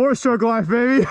four stroke life, baby.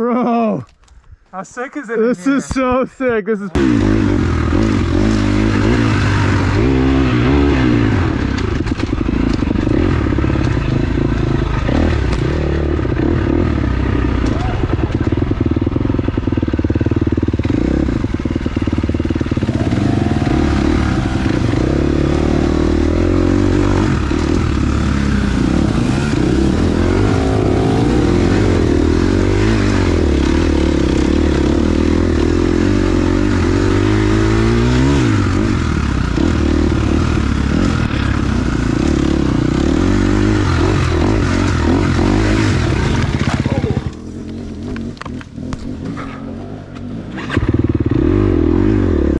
Bro, How sick is it? this is so sick. This is